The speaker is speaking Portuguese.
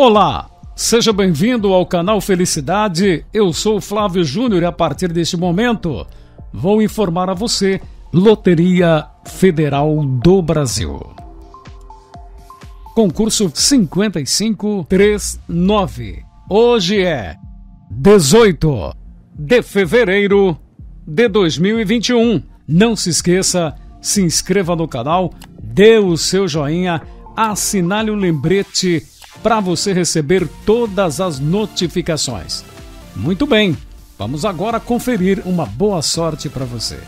Olá, seja bem-vindo ao canal Felicidade. Eu sou Flávio Júnior e a partir deste momento vou informar a você Loteria Federal do Brasil. Concurso 5539. Hoje é 18 de fevereiro de 2021. Não se esqueça, se inscreva no canal, dê o seu joinha, assinale o lembrete para você receber todas as notificações. Muito bem, vamos agora conferir uma boa sorte para você.